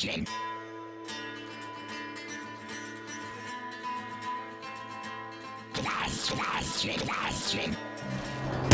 Pedestrian. Pedestrian. Pedestrian.